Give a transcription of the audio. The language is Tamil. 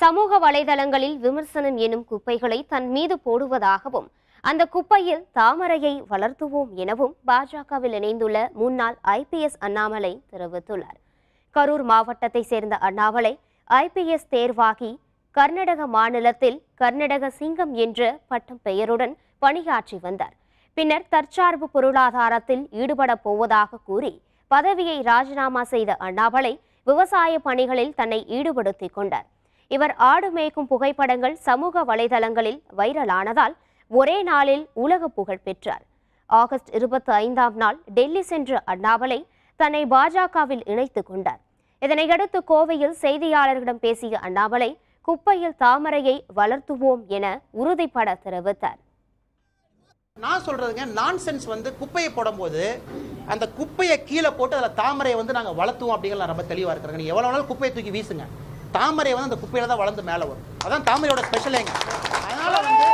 சமூக வலைதளங்களில் விமர்சனம் எனும் குப்பைகளை தன் மீது போடுவதாகவும் அந்த குப்பையில் தாமரையை வளர்த்துவோம் எனவும் பாஜகவில் இணைந்துள்ள முன்னாள் ஐபிஎஸ் அண்ணாமலை தெரிவித்துள்ளார். கரூர் மாவட்டத்தை சேர்ந்த அண்ணாமலை ஐபிஎஸ் தேர்வாகி கர்நாடக மாநிலத்தில் கர்நாடக சிங்கம் என்ற பட்டம் பெயருடன் பணியாற்றி வந்தார். பின்னர் தற்சார்பு பொருளாதாரத்தில் ஈடுபட போவதாக கூறி பதவியை ராஜினாமா செய்த அண்ணாமலை விவசாய பணிகளில் தன்னை ஈடுபடுத்திக் கொண்டார். இவர் ஆடு மேய்க்கும் புகைப்படங்கள் சமூக வலைதளங்களில் வைரலானதால் ஒரே நாளில் உலக புகழ் பெற்றார். ஆகஸ்ட் இருபத்தி ஐந்தாம் நாள் டெல்லி சென்ற அண்ணாமலை தன்னை பாஜகவில் இணைத்துக் கொண்டார். இதனையடுத்து கோவையில் செய்தியாளர்களிடம் பேசிய அண்ணாமலை குப்பையில் தாமரையை வளர்த்துவோம் என உறுதிப்பட தெரிவித்தார். நான் சொல்றதுங்க நான்சென்ஸ் வந்து குப்பையை போடும்போது அந்த குப்பையை கீழே போட்டு அதில் தாமரையை வந்து நாங்கள் வளர்த்துவோம் அப்படிங்கிற நான் ரொம்ப தெளிவாக இருக்கிறேங்க. நீங்கள் எவ்வளோ நாள் குப்பையை தூக்கி வீசுங்க. தாமரை வந்து அந்த குப்பையில தான் வளர்ந்து மேலே வரும். அதான் தாமரையோட ஸ்பெஷலேங்க அதனால வந்து